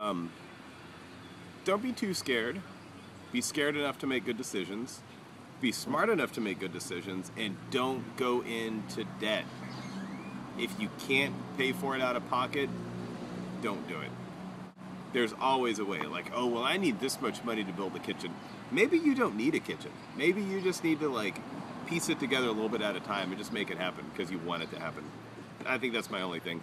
Um, don't be too scared. Be scared enough to make good decisions. Be smart enough to make good decisions, and don't go into debt. If you can't pay for it out of pocket, don't do it. There's always a way. Like, oh well, I need this much money to build a kitchen. Maybe you don't need a kitchen. Maybe you just need to like piece it together a little bit at a time and just make it happen because you want it to happen. I think that's my only thing.